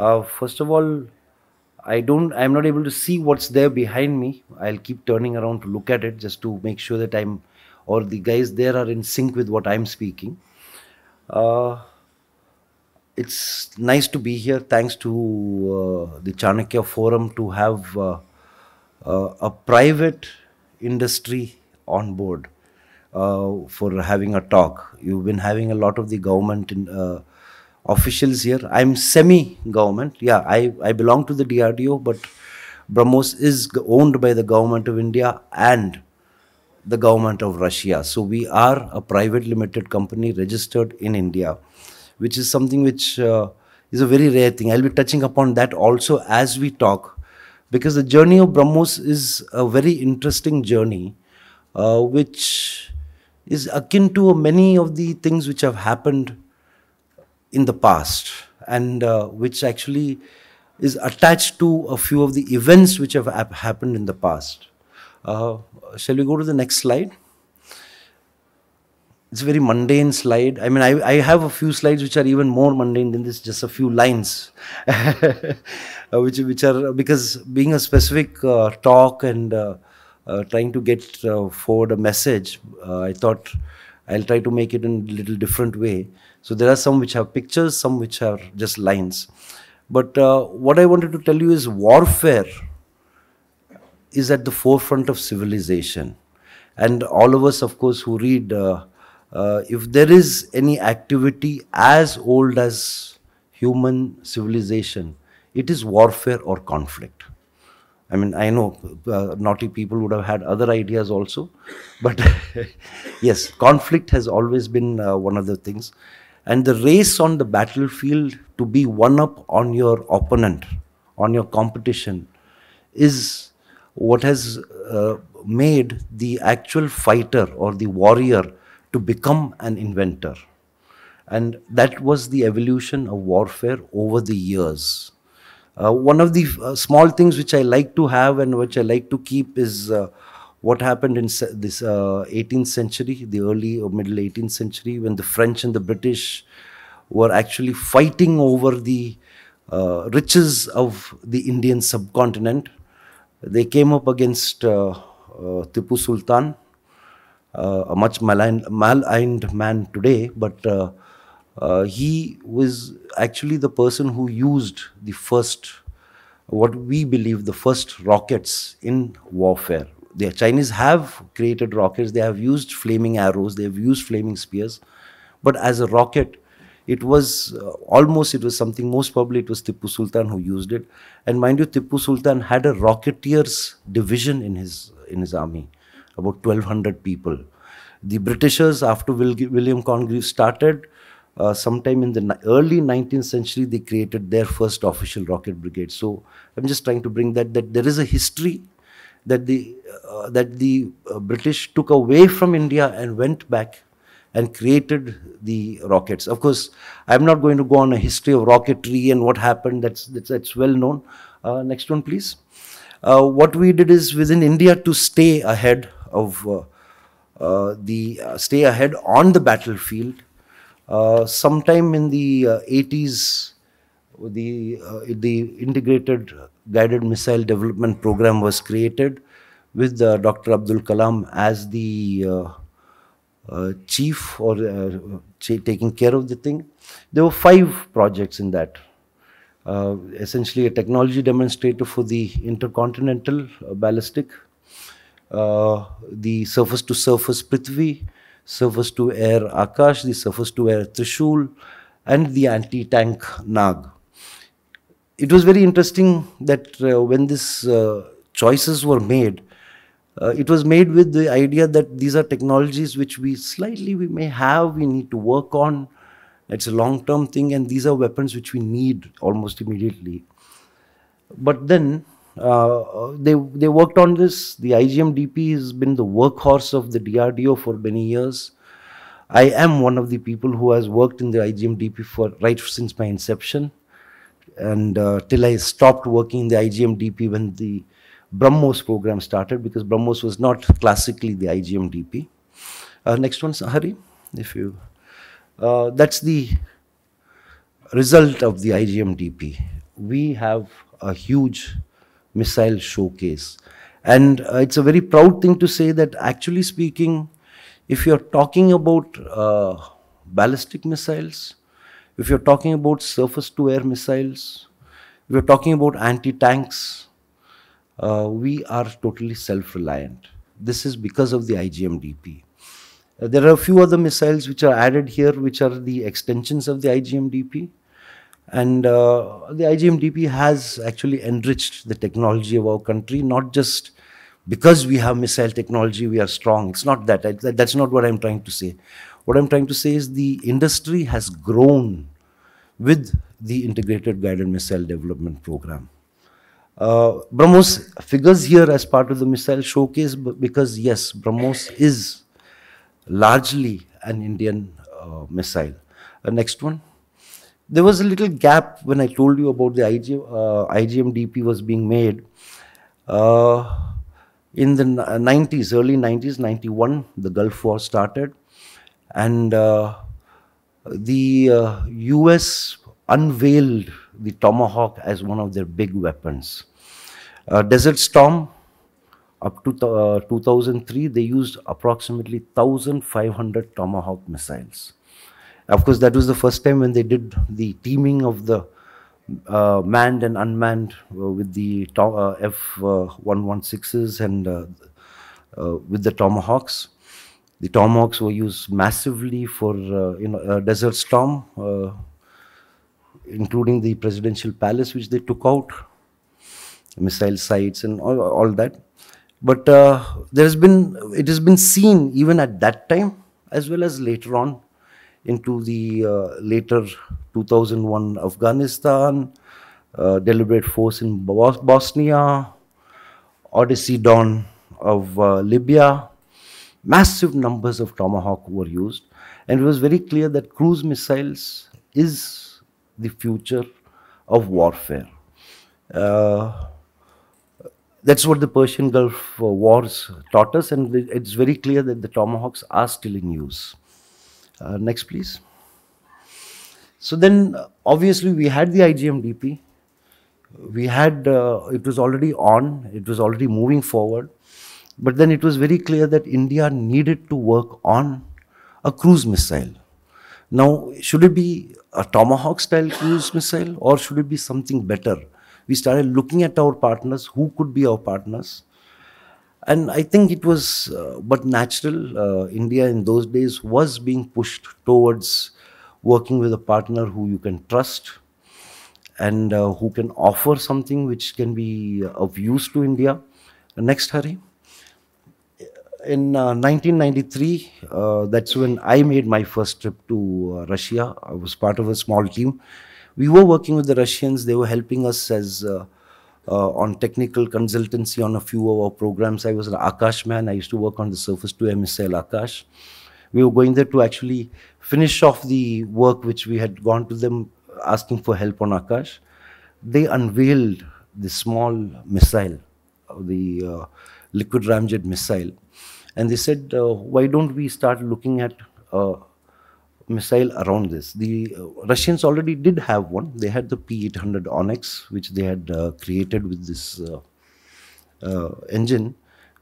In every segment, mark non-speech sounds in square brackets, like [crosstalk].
Uh, first of all, I don't. I'm not able to see what's there behind me. I'll keep turning around to look at it just to make sure that I'm, or the guys there are in sync with what I'm speaking. Uh, it's nice to be here. Thanks to uh, the Chanakya Forum to have uh, uh, a private industry on board uh, for having a talk. You've been having a lot of the government in, uh, officials here. I'm semi-government. Yeah, I, I belong to the DRDO, but BrahMos is owned by the government of India and the government of Russia. So we are a private limited company registered in India, which is something which uh, is a very rare thing. I'll be touching upon that also as we talk, because the journey of BrahMos is a very interesting journey, uh, which is akin to many of the things which have happened in the past and uh, which actually is attached to a few of the events which have hap- happened in the past. Uh, shall we go to the next slide? It's a very mundane slide. I mean, I, I have a few slides which are even more mundane than this, just a few lines, [laughs] uh, which, which are because being a specific uh, talk and uh, uh, trying to get forward a message, I thought I'll try to make it in a little different way. So there are some which have pictures, some which are just lines. But uh, what I wanted to tell you is warfare is at the forefront of civilization. And all of us, of course, who read, uh, uh, if there is any activity as old as human civilization, it is warfare or conflict. I mean, I know uh, naughty people would have had other ideas also, but [laughs] yes, conflict has always been uh, one of the things. And the race on the battlefield to be one up on your opponent, on your competition, is what has uh, made the actual fighter or the warrior to become an inventor. And that was the evolution of warfare over the years. Uh, one of the uh, small things which I like to have and which I like to keep is uh, what happened in this uh, 18th century, the early or middle 18th century, when the French and the British were actually fighting over the uh, riches of the Indian subcontinent. They came up against uh, uh, Tipu Sultan, uh, a much maligned, maligned man today, but uh, he was actually the person who used the first, what we believe, the first rockets in warfare. The Chinese have created rockets, they have used flaming arrows, they have used flaming spears, but as a rocket, it was uh, almost it was something most probably it was Tipu Sultan who used it, and mind you, Tipu Sultan had a rocketeers division in his in his army, about 1,200 people. The Britishers, after Wil- William Congreve started, uh, sometime in the early 19th century, they created their first official rocket brigade. So I'm just trying to bring that that there is a history that the uh, that the uh, British took away from India and went back and created the rockets. Of course, I'm not going to go on a history of rocketry and what happened. That's that's, that's well known. Uh, next one, please. Uh, what we did is within India to stay ahead of uh, uh, the stay ahead on the battlefield. Sometime in the uh, 80s, the the integrated guided missile development program was created with uh, Dr. Abdul Kalam as the uh, uh, chief or ch- taking care of the thing. There were five projects in that. Essentially, a technology demonstrator for the intercontinental ballistic, the surface to surface Prithvi, surface to air Akash, the surface to air Trishul, and the anti tank Nag. It was very interesting that uh, when these uh, choices were made, uh, it was made with the idea that these are technologies which we slightly we may have, we need to work on. It's a long term thing, and these are weapons which we need almost immediately. But then uh, they they worked on this. The IGMDP has been the workhorse of the DRDO for many years. I am one of the people who has worked in the IGMDP for right since my inception, and uh, till I stopped working in the IGMDP when the BrahMos program started because BrahMos was not classically the IGMDP. Uh, next one, Sahari, if you. Uh, that's the result of the IGMDP. we have a huge missile showcase. And uh, it's a very proud thing to say that actually speaking, if you're talking about uh, ballistic missiles, if you're talking about surface to air missiles, if you're talking about anti tanks, uh, we are totally self reliant. This is because of the IGMDP. Uh, there are a few other missiles which are added here, which are the extensions of the IGMDP. And uh, the IGMDP has actually enriched the technology of our country, not just because we have missile technology, we are strong. It's not that. I, that's not what I'm trying to say. What I'm trying to say is the industry has grown with the Integrated Guided Missile Development Program. Uh, BrahMos figures here as part of the missile showcase because, yes, BrahMos is largely an Indian uh, missile. Uh, next one. There was a little gap when I told you about the IG, uh, IGMDP was being made. Uh, in the 90s, early 90s, 91, the Gulf War started, and uh, the US unveiled the Tomahawk as one of their big weapons. Uh, Desert Storm, up to uh, 2003, they used approximately 1,500 Tomahawk missiles. Of course, that was the first time when they did the teaming of the uh, manned and unmanned uh, with the uh, F-116s and uh, with the Tomahawks. The Tomahawks were used massively for you know, Desert Storm, including the presidential palace, which they took out, missile sites and all, all that. But uh, there has been, it has been seen even at that time as well as later on into the uh, later 2001 Afghanistan, uh, deliberate force in Bosnia, Odyssey Dawn of uh, Libya. Massive numbers of Tomahawk were used. And it was very clear that cruise missiles is the future of warfare. Uh, that's what the Persian Gulf uh, Wars taught us, and it's very clear that the Tomahawks are still in use. Uh, next, please. So then, obviously, we had the IGMDP. We had, uh, it was already on, it was already moving forward. But then it was very clear that India needed to work on a cruise missile. Now, should it be a Tomahawk style cruise missile or should it be something better? we started looking at our partners, who could be our partners. And I think it was uh, but natural. Uh, India in those days was being pushed towards working with a partner who you can trust and uh, who can offer something which can be of use to India. next, Hari. In 1993, uh, uh, that's when I made my first trip to uh, Russia. I was part of a small team we were working with the Russians. They were helping us as uh, uh, on technical consultancy on a few of our programs. I was an Akash man. I used to work on the surface to missile Akash. We were going there to actually finish off the work which we had gone to them asking for help on Akash. They unveiled the small missile, the liquid ramjet missile. And they said, uh, why don't we start looking at uh, missile around this. The uh, Russians already did have one. They had the P-800 Onyx, which they had uh, created with this engine.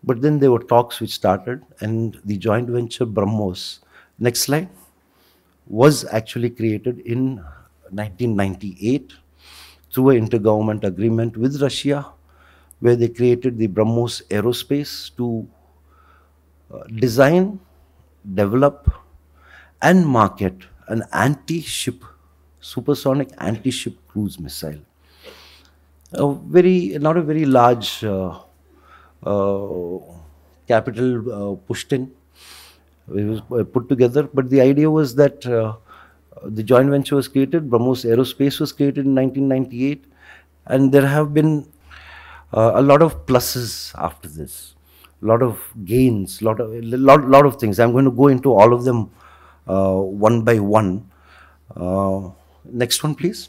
But then there were talks which started, and the joint venture BrahMos, next slide, was actually created in 1998 through an intergovernment agreement with Russia, where they created the BrahMos Aerospace to uh, design, develop, and market an anti-ship, supersonic anti-ship cruise missile. A very, not a very large uh, uh, capital uh, pushed in. It was uh, put together, but the idea was that uh, the joint venture was created. BrahMos Aerospace was created in 1998, and there have been uh, a lot of pluses after this, a lot of gains, lot of lot, lot of things. I'm going to go into all of them uh, one by one. Uh, next one, please.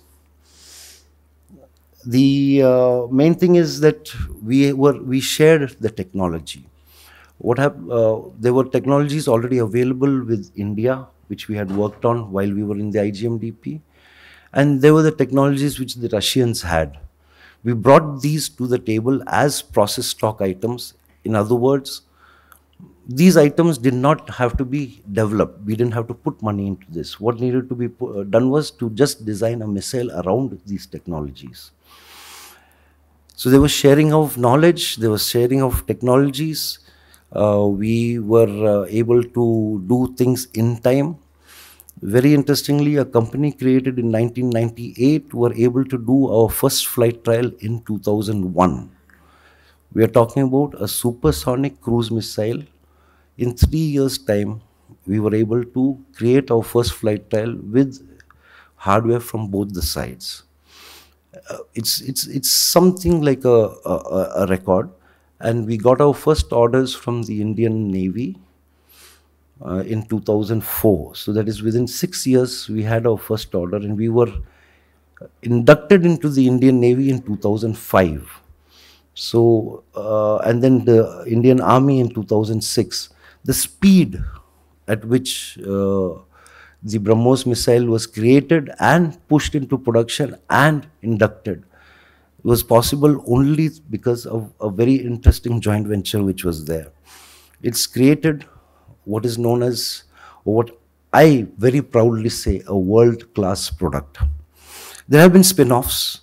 The uh, main thing is that we were we shared the technology. What have there were technologies already available with India, which we had worked on while we were in the IGMDP. and there were the technologies which the Russians had. We brought these to the table as process stock items. In other words, these items did not have to be developed. We didn't have to put money into this. What needed to be uh, done was to just design a missile around these technologies. So there was sharing of knowledge, there was sharing of technologies. Uh, we were uh, able to do things in time. Very interestingly, a company created in 1998 were able to do our first flight trial in 2001. We are talking about a supersonic cruise missile in three years' time, we were able to create our first flight trial with hardware from both the sides. Uh, it's it's it's something like a, a, a record, and we got our first orders from the Indian Navy uh, in 2004. So that is within six years we had our first order, and we were inducted into the Indian Navy in 2005. So uh, and then the Indian Army in 2006 the speed at which uh, the BrahMos missile was created and pushed into production and inducted was possible only because of a very interesting joint venture which was there. It's created what is known as, or what I very proudly say, a world-class product. There have been spin-offs,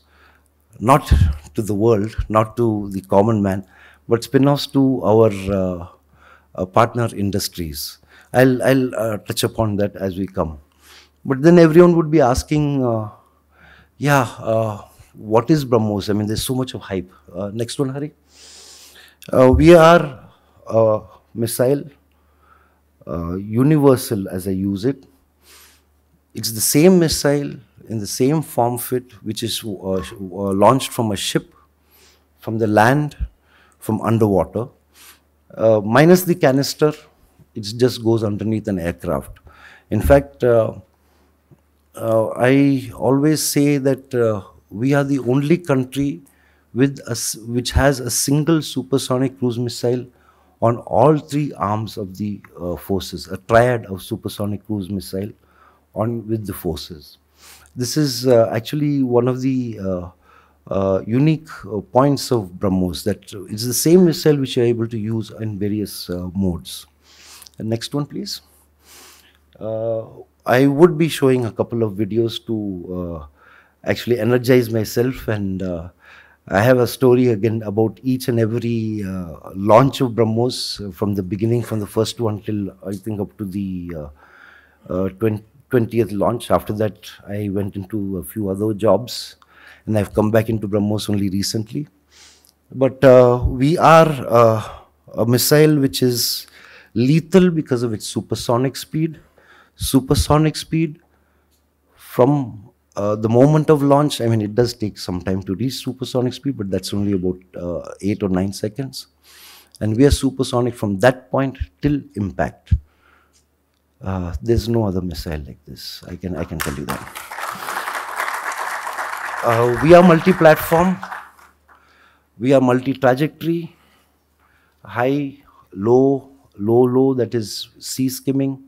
not to the world, not to the common man, but spin-offs to our uh, uh, partner industries. I'll, I'll uh, touch upon that as we come. But then everyone would be asking, uh, yeah, what is BrahMos? I mean, there's so much of hype. next one, Hari. we are a missile, universal as I use it. It's the same missile in the same form fit, which is uh, uh, launched from a ship, from the land, from underwater. Uh, minus the canister, it just goes underneath an aircraft. In fact, uh, uh, I always say that uh, we are the only country with a, which has a single supersonic cruise missile on all three arms of the uh, forces, a triad of supersonic cruise missile on with the forces. This is uh, actually one of the uh, unique uh, points of BrahMos that it's the same missile which you're able to use in various uh, modes. And next one, please. I would be showing a couple of videos to actually energize myself and I have a story again about each and every uh, launch of BrahMos uh, from the beginning, from the first one till I think up to the uh, 20, 20th launch. After that, I went into a few other jobs and I've come back into BrahMos only recently. But uh, we are uh, a missile which is lethal because of its supersonic speed. Supersonic speed from uh, the moment of launch, I mean, it does take some time to reach supersonic speed, but that's only about uh, eight or nine seconds. And we are supersonic from that point till impact. Uh, there's no other missile like this. I can I can tell you that. Uh, we are multi-platform. We are multi-trajectory. High, low, low, low, that is sea skimming.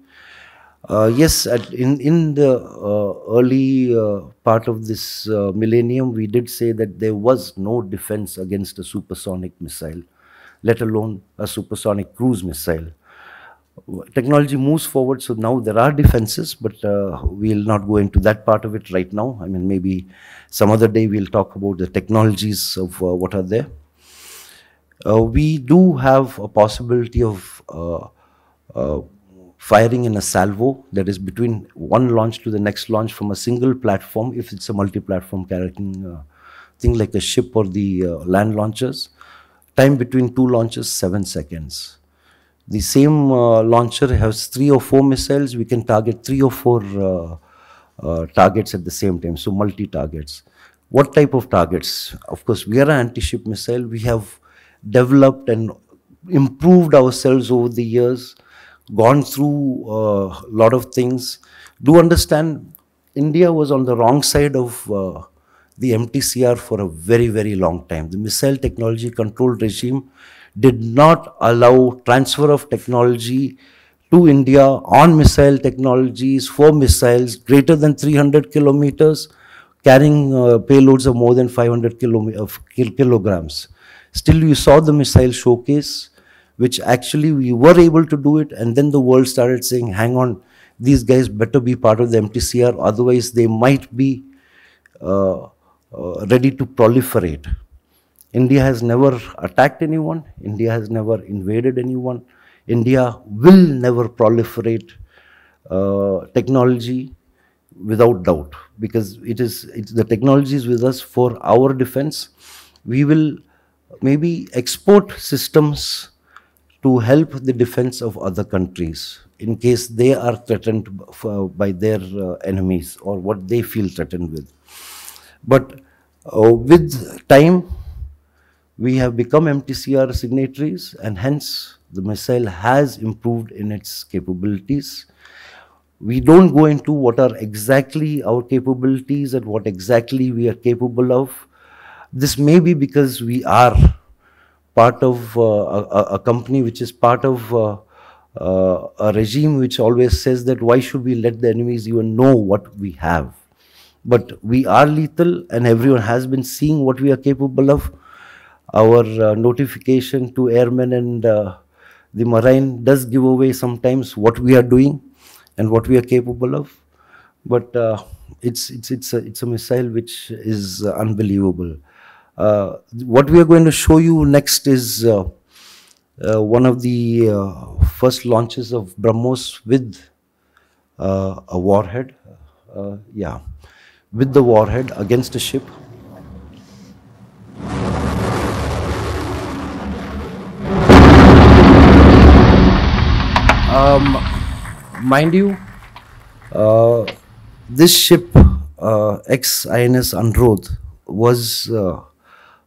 Uh, yes, at, in, in the uh, early uh, part of this millennium, we did say that there was no defense against a supersonic missile, let alone a supersonic cruise missile technology moves forward, so now there are defenses, but uh, we'll not go into that part of it right now. I mean, maybe some other day we'll talk about the technologies of uh, what are there. Uh, we do have a possibility of firing in a salvo that is between one launch to the next launch from a single platform if it's a multi-platform carrying uh, thing like a ship or the land launchers. Time between two launches, seven seconds the same uh, launcher has three or four missiles. We can target three or four uh, uh, targets at the same time, so multi-targets. What type of targets? Of course, we are an anti-ship missile. We have developed and improved ourselves over the years, gone through a lot of things. Do understand, India was on the wrong side of uh, the MTCR for a very, very long time. The missile technology control regime did not allow transfer of technology to India on missile technologies for missiles greater than 300 kilometers carrying uh, payloads of more than 500 kilo, kilograms. Still, you saw the missile showcase, which actually we were able to do it, and then the world started saying, hang on, these guys better be part of the MTCR, otherwise they might be uh, uh, ready to proliferate. India has never attacked anyone. India has never invaded anyone. India will never proliferate uh, technology without doubt because it is the technology is with us for our defense. We will maybe export systems to help the defense of other countries in case they are threatened by their uh, enemies or what they feel threatened with. But uh, with time, we have become MTCR signatories and hence the missile has improved in its capabilities. We don't go into what are exactly our capabilities and what exactly we are capable of. This may be because we are part of uh, a, a, company which is part of uh, uh, a regime which always says that why should we let the enemies even know what we have. But we are lethal and everyone has been seeing what we are capable of. Our uh, notification to airmen and uh, the marine does give away sometimes what we are doing and what we are capable of. But uh, it's, it's, it's, a, it's a missile which is unbelievable. Uh, what we are going to show you next is uh, one of the first launches of BrahMos with a warhead. yeah with the warhead against a ship. Um, mind you, uh, this ship, uh, ex-INS Anrodh, was uh,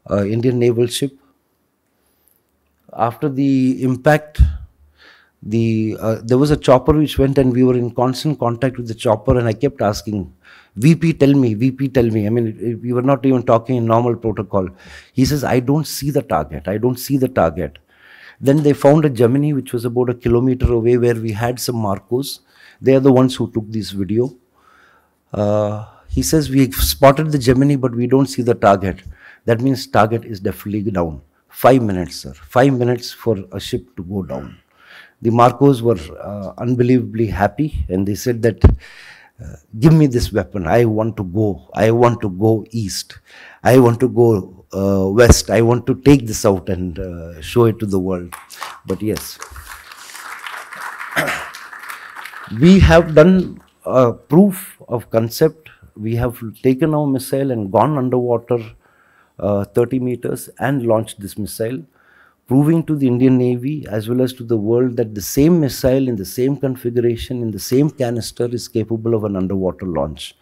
Indian naval ship. After the impact, the uh, there was a chopper which went and we were in constant contact with the chopper and I kept asking, VP, tell me, VP, tell me. I mean, we were not even talking in normal protocol. He says, I don't see the target. I don't see the target. Then they found a Gemini, which was about a kilometer away, where we had some Marcos. They are the ones who took this video. Uh, he says, we spotted the Gemini, but we don't see the target. That means target is definitely down. Five minutes, sir. Five minutes for a ship to go down. The Marcos were uh, unbelievably happy, and they said that give me this weapon. I want to go. I want to go east. I want to go uh, west. I want to take this out and uh, show it to the world. But yes, [clears throat] we have done a proof of concept. We have taken our missile and gone underwater uh, 30 meters and launched this missile proving to the Indian Navy as well as to the world that the same missile in the same configuration, in the same canister is capable of an underwater launch.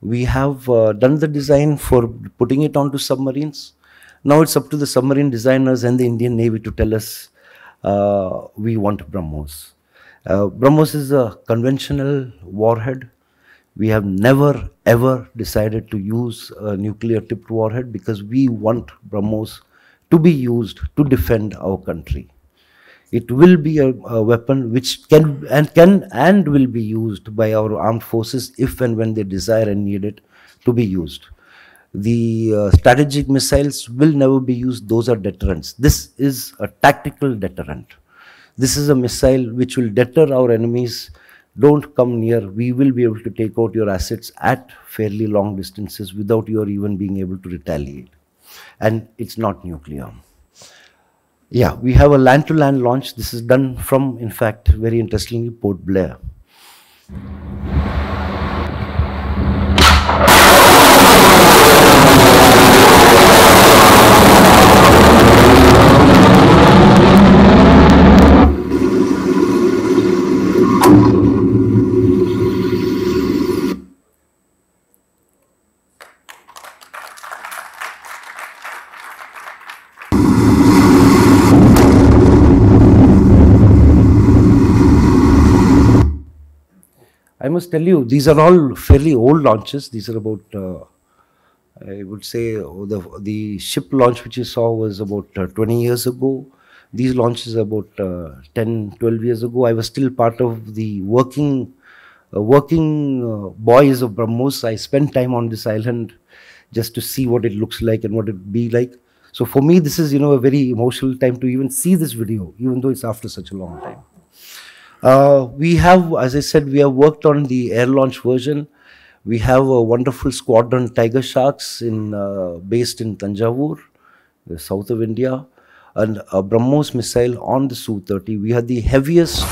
We have uh, done the design for putting it onto submarines. Now it's up to the submarine designers and the Indian Navy to tell us uh, we want BrahMos. Uh, BrahMos is a conventional warhead. We have never ever decided to use a nuclear tipped warhead because we want BrahMos to be used to defend our country. It will be a, a, weapon which can and can and will be used by our armed forces if and when they desire and need it to be used. The uh, strategic missiles will never be used. Those are deterrents. This is a tactical deterrent. This is a missile which will deter our enemies. Don't come near. We will be able to take out your assets at fairly long distances without your even being able to retaliate and it's not nuclear. Yeah, we have a land-to-land -land launch. This is done from, in fact, very interestingly, Port Blair. Must tell you, these are all fairly old launches. These are about, uh, I would say, oh, the, the ship launch which you saw was about uh, 20 years ago. These launches about uh, 10, 12 years ago. I was still part of the working uh, working uh, boys of BrahMos. I spent time on this island just to see what it looks like and what it be like. So for me, this is you know a very emotional time to even see this video, even though it's after such a long time. Uh, we have, as I said, we have worked on the air launch version. We have a wonderful squadron Tiger Sharks in uh, based in Tanjavur, the south of India, and a BrahMos missile on the Su-30. We had the heaviest.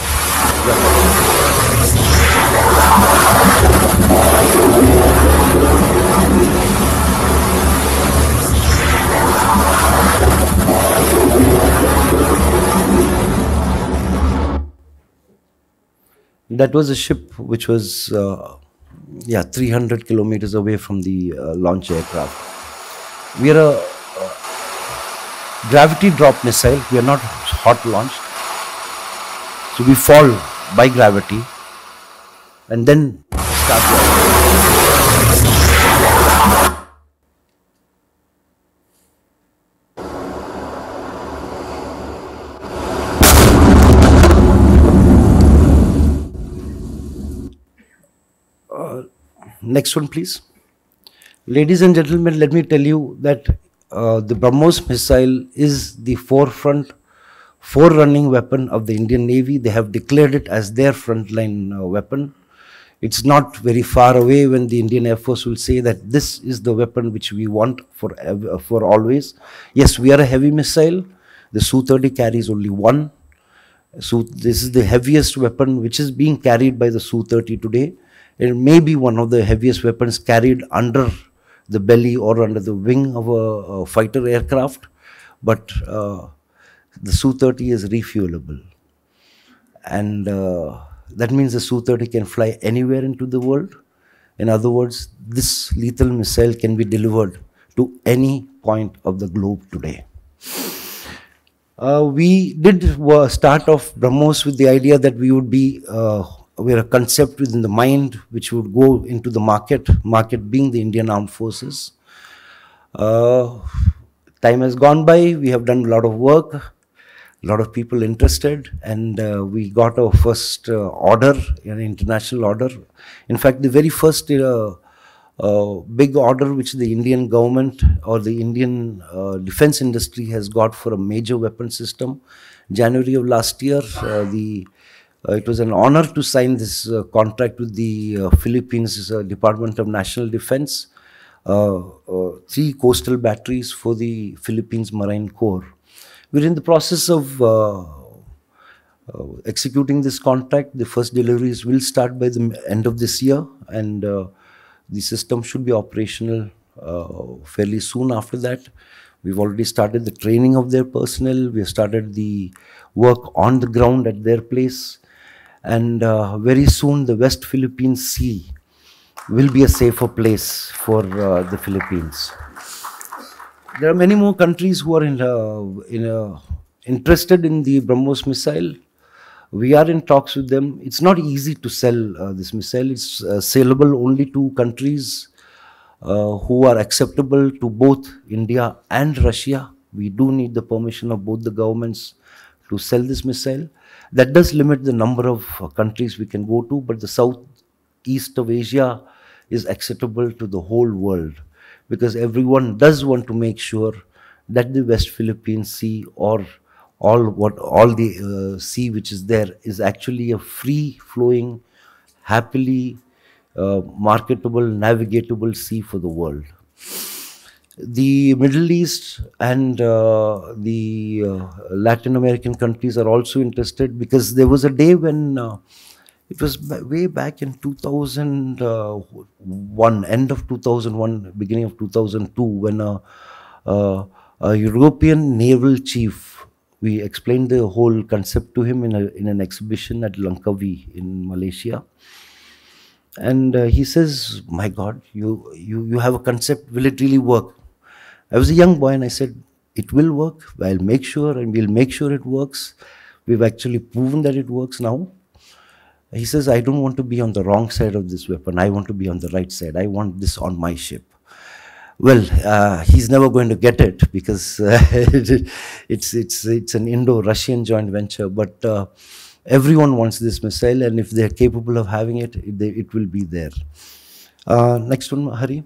That was a ship which was, uh, yeah, 300 kilometers away from the uh, launch aircraft. We are a uh, gravity drop missile. We are not hot launched. So we fall by gravity and then start. Next one, please. Ladies and gentlemen, let me tell you that uh, the BrahMos missile is the forefront, forerunning weapon of the Indian Navy. They have declared it as their frontline uh, weapon. It's not very far away when the Indian Air Force will say that this is the weapon which we want for, uh, for always. Yes, we are a heavy missile. The Su-30 carries only one. So this is the heaviest weapon which is being carried by the Su-30 today. It may be one of the heaviest weapons carried under the belly or under the wing of a, a fighter aircraft, but uh, the Su-30 is refuelable. And uh, that means the Su-30 can fly anywhere into the world. In other words, this lethal missile can be delivered to any point of the globe today. Uh, we did uh, start off BrahMos with the idea that we would be uh, we're a concept within the mind which would go into the market, market being the Indian Armed Forces. Uh, time has gone by, we have done a lot of work, a lot of people interested, and uh, we got our first uh, order, an international order. In fact, the very first uh, uh, big order which the Indian government or the Indian uh, defense industry has got for a major weapon system. January of last year, the it was an honor to sign this uh, contract with the uh, Philippines Department of National Defense. three coastal batteries for the Philippines Marine Corps. We're in the process of uh, executing this contract. The first deliveries will start by the end of this year, and uh, the system should be operational uh, fairly soon after that. We've already started the training of their personnel. We have started the work on the ground at their place and uh, very soon the West Philippine Sea will be a safer place for uh, the Philippines. There are many more countries who are in, uh, in uh, interested in the BrahMos missile. We are in talks with them. It's not easy to sell uh, this missile. It's saleable only to countries who are acceptable to both India and Russia. We do need the permission of both the governments to sell this missile. That does limit the number of uh, countries we can go to, but the southeast of Asia is acceptable to the whole world because everyone does want to make sure that the West Philippine Sea or all what all the uh, sea which is there is actually a free flowing, happily uh, marketable, navigatable sea for the world the Middle East and uh, the uh, Latin American countries are also interested because there was a day when uh, it was way back in 2001, end of 2001, beginning of 2002, when a, a, a European naval chief, we explained the whole concept to him in, a, in an exhibition at Langkawi in Malaysia. And uh, he says my god you you you have a concept. Will it really work I was a young boy and I said, it will work. I'll make sure and we'll make sure it works. We've actually proven that it works now. He says, I don't want to be on the wrong side of this weapon. I want to be on the right side. I want this on my ship. Well, uh, he's never going to get it because uh, [laughs] it's, it's, it's an Indo-Russian joint venture. But uh, everyone wants this missile, and if they're capable of having it, it, they, it will be there. Uh, next one, Hari.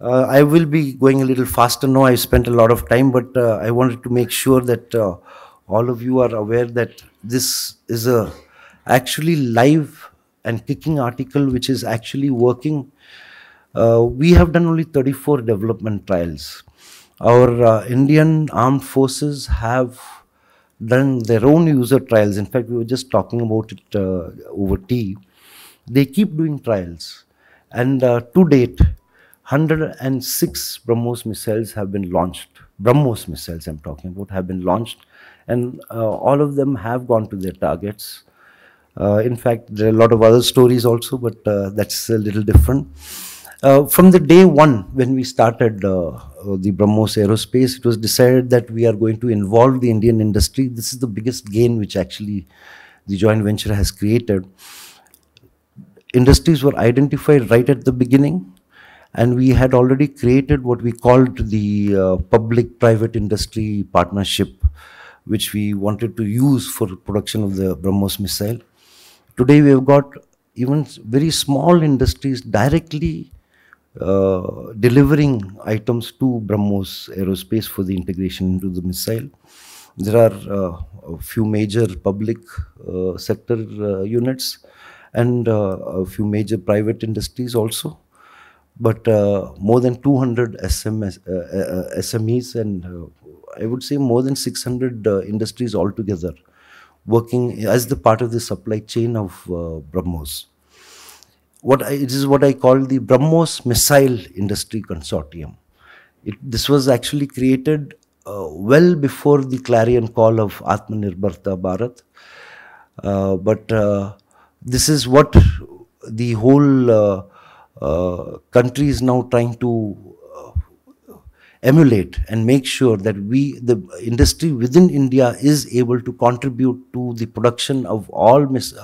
Uh, I will be going a little faster now. I spent a lot of time, but uh, I wanted to make sure that uh, all of you are aware that this is a actually live and kicking article which is actually working. Uh, we have done only 34 development trials. Our uh, Indian armed forces have done their own user trials. In fact, we were just talking about it uh, over tea. They keep doing trials. And to date, 106 BrahMos missiles have been launched. BrahMos missiles, I'm talking about, have been launched. And uh, all of them have gone to their targets. Uh, in fact, there are a lot of other stories also, but uh, that's a little different. Uh, from the day one, when we started uh, the BrahMos Aerospace, it was decided that we are going to involve the Indian industry. This is the biggest gain which actually the joint venture has created. Industries were identified right at the beginning, and we had already created what we called the uh, public-private industry partnership, which we wanted to use for production of the BrahMos missile. Today, we have got even very small industries directly uh, delivering items to BrahMos Aerospace for the integration into the missile. There are uh, a few major public uh, sector uh, units and uh, a few major private industries also. But more than 200 SMS, SMEs and I would say more than 600 industries altogether working as the part of the supply chain of BrahMos what I, it is what I call the BrahMos Missile Industry Consortium. It, this was actually created uh, well before the clarion call of Atmanirbharta Bharat. Uh, but uh, this is what the whole uh, uh, country is now trying to uh, emulate and make sure that we, the industry within India, is able to contribute to the production of all mis-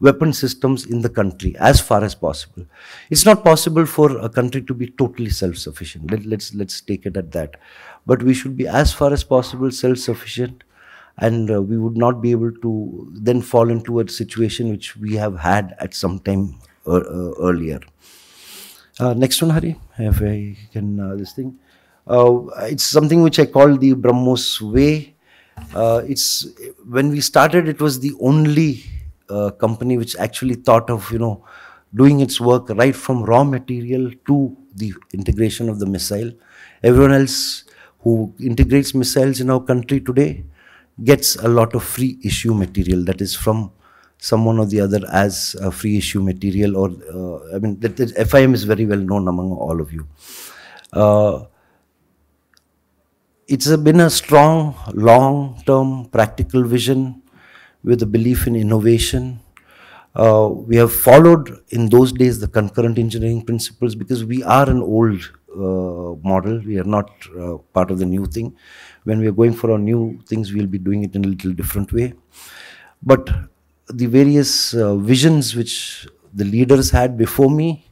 weapon systems in the country as far as possible. It's not possible for a country to be totally self-sufficient. Let, let's let's take it at that. But we should be as far as possible self-sufficient, and uh, we would not be able to then fall into a situation which we have had at some time uh, uh, earlier. Uh, next one, Hari, if I can uh, this thing. Uh, it's something which I call the BrahMos way. it's when we started, it was the only uh, company which actually thought of you know doing its work right from raw material to the integration of the missile. Everyone else who integrates missiles in our country today gets a lot of free issue material that is from someone or the other as a free issue material or uh, I mean that, that FIM is very well known among all of you. Uh, it's a, been a strong, long-term practical vision with a belief in innovation. Uh, we have followed in those days the concurrent engineering principles because we are an old uh, model. We are not uh, part of the new thing. When we are going for our new things, we'll be doing it in a little different way. But the various uh, visions which the leaders had before me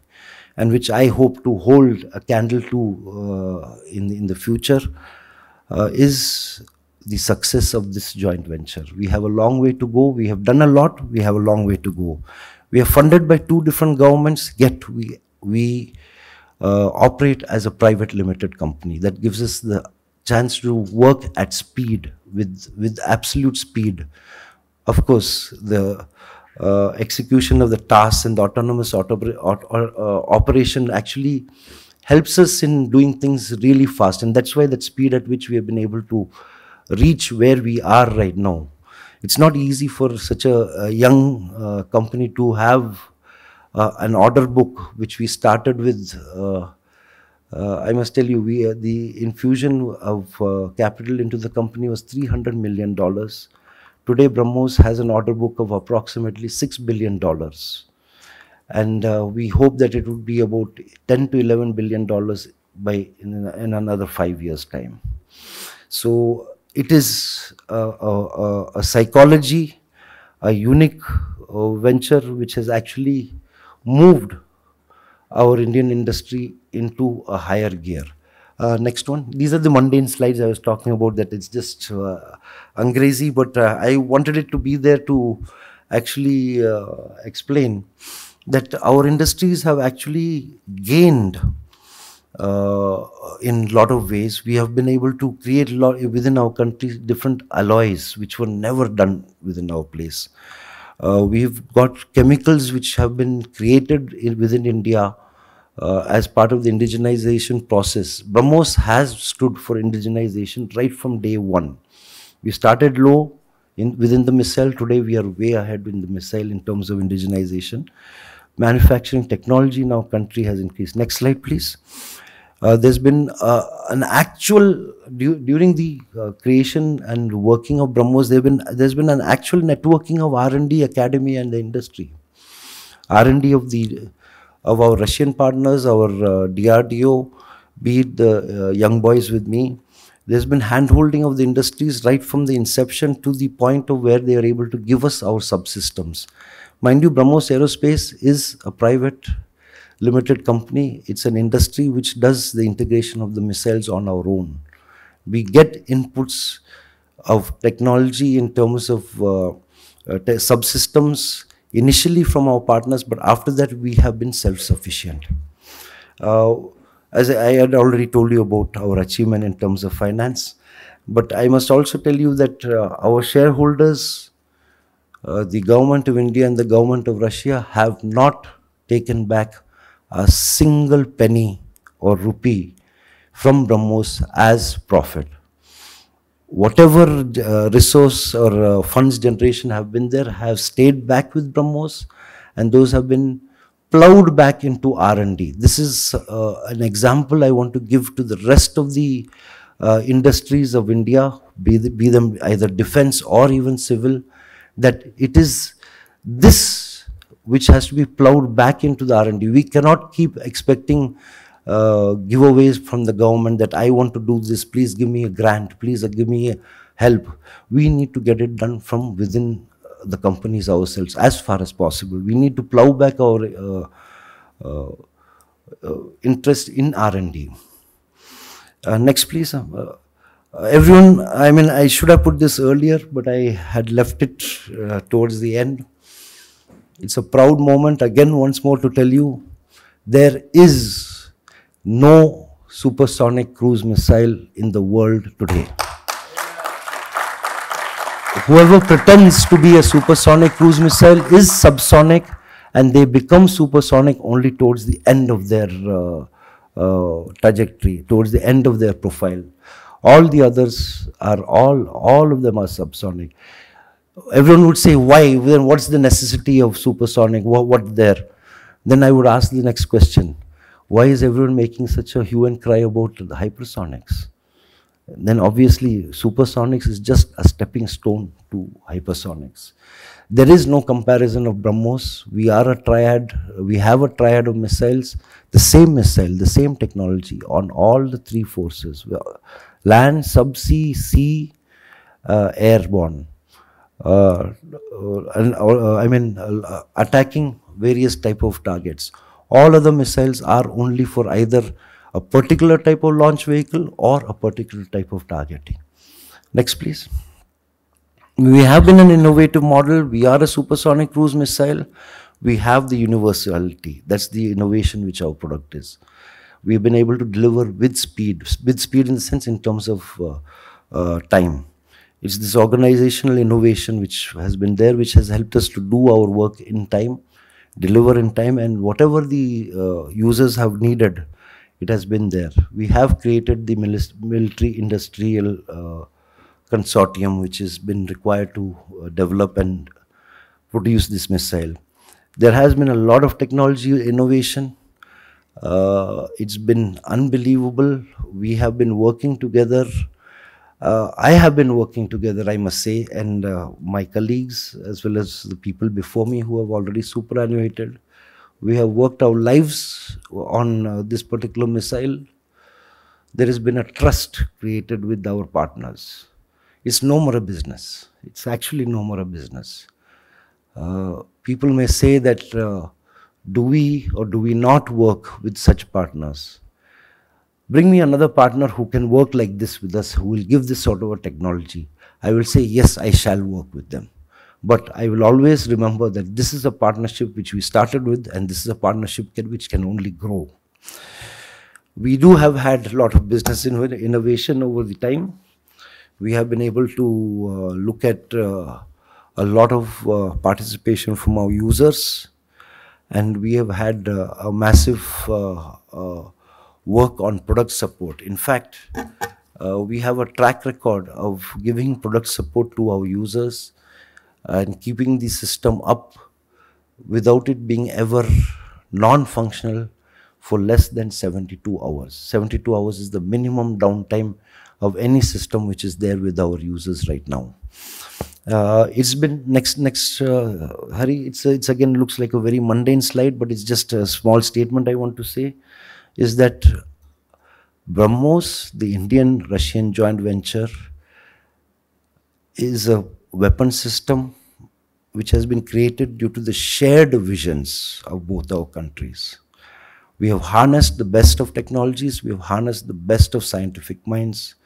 and which I hope to hold a candle to uh, in, in the future uh, is the success of this joint venture. We have a long way to go. We have done a lot. We have a long way to go. We are funded by two different governments, yet we, we uh, operate as a private limited company. That gives us the chance to work at speed, with, with absolute speed. Of course, the uh, execution of the tasks and the autonomous auto, uh, operation actually helps us in doing things really fast. And that's why that speed at which we have been able to reach where we are right now. It's not easy for such a, a young uh, company to have uh, an order book, which we started with. Uh, uh I must tell you, we the infusion of capital into the company was three hundred million dollars. Today, BrahMos has an order book of approximately six billion dollars, and we hope that it would be about ten to eleven billion dollars by in, in another five years' time. So it is a, a, a psychology, a unique uh, venture which has actually moved our Indian industry into a higher gear. Uh, next one. These are the mundane slides I was talking about. That it's just uh, angrezi, but uh, I wanted it to be there to actually uh, explain that our industries have actually gained uh, in a lot of ways. We have been able to create lot, within our country different alloys which were never done within our place. We've got chemicals which have been created in, within India uh, as part of the indigenization process. BrahMos has stood for indigenization right from day one. We started low in, within the missile. Today we are way ahead in the missile in terms of indigenization. Manufacturing technology in our country has increased. Next slide, please. Uh, there's been uh, an actual du during the uh, creation and working of BrahMos. There been there's been an actual networking of R&D academy and the industry. R&D of the of our Russian partners, our uh, DRDO, be it the uh, young boys with me. There's been handholding of the industries right from the inception to the point of where they are able to give us our subsystems. Mind you, BrahMos Aerospace is a private limited company. It's an industry which does the integration of the missiles on our own. We get inputs of technology in terms of uh, uh, subsystems, initially from our partners, but after that we have been self-sufficient. Uh, as I had already told you about our achievement in terms of finance, but I must also tell you that uh, our shareholders, uh, the government of India and the government of Russia have not taken back a single penny or rupee from BrahMos as profit whatever uh, resource or uh, funds generation have been there have stayed back with BrahMos and those have been plowed back into R&D. This is uh, an example I want to give to the rest of the uh, industries of India, be, the, be them either defense or even civil, that it is this which has to be plowed back into the R&D. We cannot keep expecting uh, giveaways from the government that I want to do this, please give me a grant, please uh, give me help. We need to get it done from within uh, the companies ourselves as far as possible. We need to plow back our uh, uh, uh interest in R&D. next, please. everyone, I mean, I should have put this earlier, but I had left it towards the end. It's a proud moment, again, once more to tell you, there is no supersonic cruise missile in the world today. Whoever pretends to be a supersonic cruise missile is subsonic and they become supersonic only towards the end of their uh, uh, trajectory, towards the end of their profile. All the others are all, all of them are subsonic. Everyone would say, why? Then what's the necessity of supersonic? What, what there? Then I would ask the next question why is everyone making such a hue and cry about the hypersonics? Then obviously supersonics is just a stepping stone to hypersonics. There is no comparison of BrahMos. We are a triad, we have a triad of missiles, the same missile, the same technology on all the three forces, land, subsea, sea, uh, airborne. Uh, and, uh, I mean, uh, attacking various type of targets. All other missiles are only for either a particular type of launch vehicle or a particular type of targeting. Next, please. We have been an innovative model. We are a supersonic cruise missile. We have the universality. That's the innovation which our product is. We've been able to deliver with speed, with speed in the sense in terms of uh, uh, time. It's this organizational innovation which has been there, which has helped us to do our work in time deliver in time and whatever the uh, users have needed it has been there. We have created the military industrial uh, consortium which has been required to uh, develop and produce this missile. There has been a lot of technology innovation. Uh, it's been unbelievable. We have been working together uh, I have been working together, I must say, and uh, my colleagues, as well as the people before me who have already superannuated, we have worked our lives on uh, this particular missile. There has been a trust created with our partners. It's no more a business. It's actually no more a business. Uh, people may say that uh, do we or do we not work with such partners? Bring me another partner who can work like this with us, who will give this sort of a technology. I will say, yes, I shall work with them. But I will always remember that this is a partnership which we started with, and this is a partnership can, which can only grow. We do have had a lot of business innovation over the time. We have been able to uh, look at uh, a lot of uh, participation from our users, and we have had uh, a massive uh, uh, work on product support. In fact, we have a track record of giving product support to our users and keeping the system up without it being ever non-functional for less than 72 hours. 72 hours is the minimum downtime of any system which is there with our users right now. Uh, it's been next next uh, Hari. It's it's again looks like a very mundane slide, but it's just a small statement I want to say, is that BrahMos, the Indian-Russian joint venture, is a weapon system which has been created due to the shared visions of both our countries. We have harnessed the best of technologies, we have harnessed the best of scientific minds,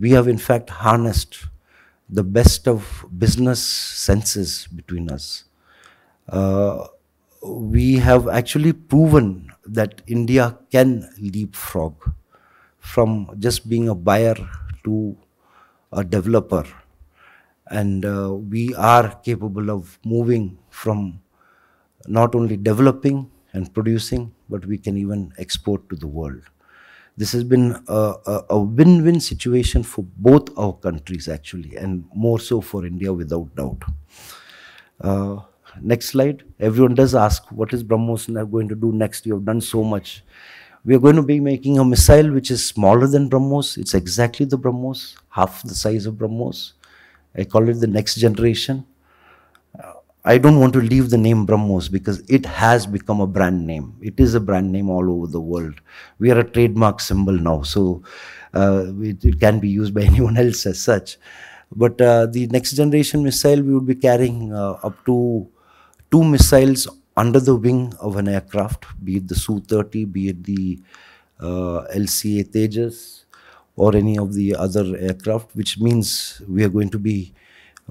we have in fact harnessed the best of business senses between us. Uh, we have actually proven that India can leapfrog from just being a buyer to a developer. And uh, we are capable of moving from not only developing and producing, but we can even export to the world. This has been a win-win situation for both our countries actually, and more so for India without doubt. Uh, next slide. Everyone does ask, what is BrahMos going to do next? You have done so much. We are going to be making a missile which is smaller than BrahMos. It's exactly the BrahMos, half the size of BrahMos. I call it the next generation. I don't want to leave the name BrahMos because it has become a brand name. It is a brand name all over the world. We are a trademark symbol now, so uh, it, it, can be used by [laughs] anyone else as such. But uh, the next generation missile, we would be carrying uh, up to two missiles under the wing of an aircraft, be it the Su-30, be it the uh, LCA Tejas, or any of the other aircraft, which means we are going to be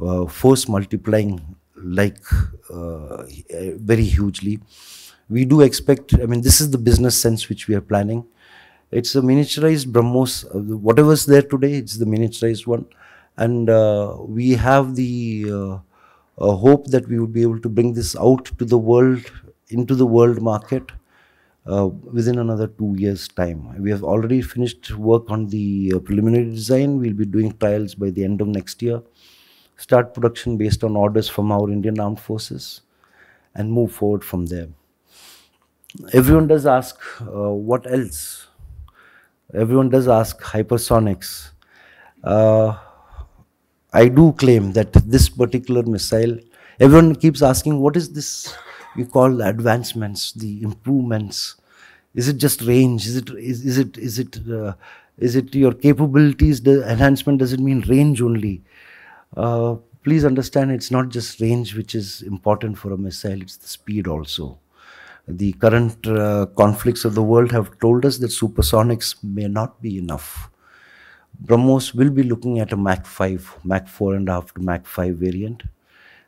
uh, force multiplying like uh, very hugely. We do expect, I mean, this is the business sense which we are planning. It's a miniaturized BrahMos, uh, whatever's there today, it's the miniaturized one. And uh, we have the hope that we would be able to bring this out to the world, into the world market uh, within another two years' time. We have already finished work on the uh, preliminary design. We'll be doing trials by the end of next year start production based on orders from our Indian Armed Forces, and move forward from there. Everyone does ask, uh, what else? Everyone does ask hypersonics. Uh, I do claim that this particular missile, everyone keeps asking, what is this you call the advancements, the improvements? Is it just range? Is it is, is it is it uh, is it your capabilities? The enhancement does it mean range only? Uh, please understand it's not just range which is important for a missile, it's the speed also. The current uh, conflicts of the world have told us that supersonics may not be enough. BrahMos will be looking at a Mach 5, Mach 4.5 to Mach 5 variant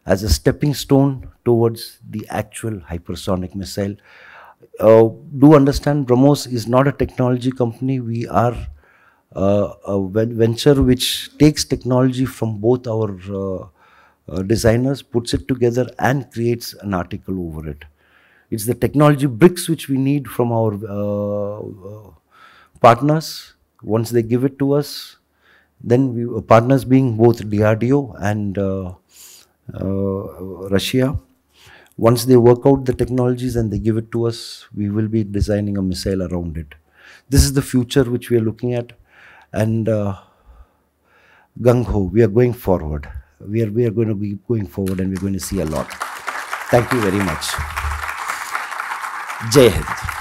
as a stepping stone towards the actual hypersonic missile. Uh, do understand BrahMos is not a technology company. We are uh, a venture which takes technology from both our uh, uh, designers, puts it together and creates an article over it. It's the technology bricks which we need from our partners. Once they give it to us, then we, partners being both DRDO and uh, uh, Russia. Once they work out the technologies and they give it to us, we will be designing a missile around it. This is the future which we are looking at and uh, gung ho. We are going forward. We are we are going to be going forward, and we're going to see a lot. Thank you very much. Jai Hind.